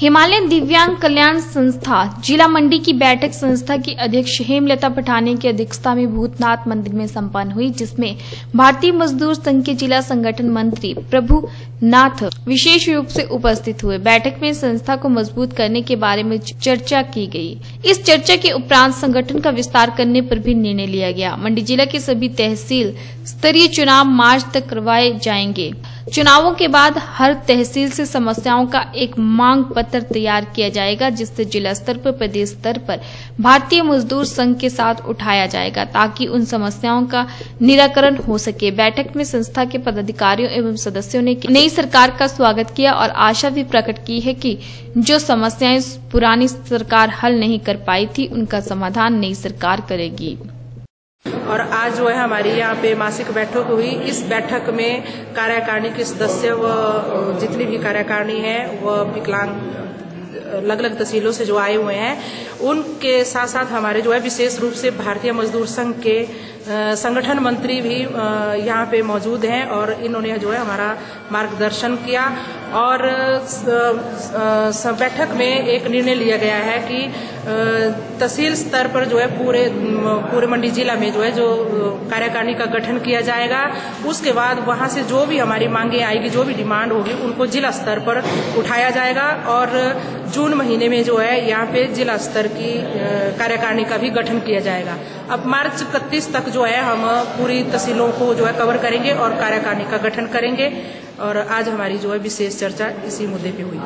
Himalayan दिव्यांग कल्याण संस्था, जिला मंडी की बैठक संस्था की अध्यक्ष हेमलता पठाने की अध्यक्षता में भूतनाथ मंदिर में संपन्न हुई, जिसमें भारतीय मजदूर संघ के जिला संगठन मंत्री प्रभु नाथ विशेष रूप से उपस्थित हुए। बैठक में संस्था को मज़बूत करने के बारे में चर्चा की गई। इस चर्चा के उपरांत संगठन का विस्तार करने पर भी निर्णय लिया गया। मंडी जिला के सभी तहसील स्तरीय चुनाव मार्च तक करवाए जाएँगे। चुनावों के बाद हर तहसील से समस्याओं का एक मांग पत्र तैयार किया जाएगा, जिससे जिला स्तर पर, प्रदेश स्तर पर भारतीय मजदूर संघ के साथ उठाया जाएगा, ताकि उन समस्याओं का निराकरण हो सके। बैठक में संस्था के पदाधिकारियों एवं सदस्यों ने नई सरकार का स्वागत किया और आशा भी प्रकट की है कि जो समस्याएँ पुरानी सरकार हल नहीं कर पाई थी, उनका समाधान नई सरकार करेगी। और आज जो है हमारी यहाँ पे मासिक बैठक हुई। इस बैठक में कार्यकारिणी के सदस्य व जितनी भी कार्यकारिणी है वह विकलांग अलग अलग तहसीलों से जो आए हुए हैं, उनके साथ साथ हमारे जो है विशेष रूप से भारतीय मजदूर संघ के संगठन मंत्री भी यहाँ पे मौजूद हैं और इन्होंने जो है हमारा मार्गदर्शन किया और बैठक में एक निर्णय लिया गया है कि तहसील स्तर पर जो है पूरे पूरे मंडी जिला में जो है जो कार्यकारिणी का गठन किया जाएगा। उसके बाद वहाँ से जो भी हमारी मांगे आएगी, जो भी डिमांड होगी, उनको जिला स्तर पर उठाया जाएगा और जून महीने में जो है यहाँ पे जिला स्तर की कार्यकारिणी का भी गठन किया जाएगा। अब मार्च इकतीस तक जो है हम पूरी तहसीलों को जो है कवर करेंगे और कार्यकारिणी का गठन करेंगे और आज हमारी जो है विशेष चर्चा इसी मुद्दे पे हुई।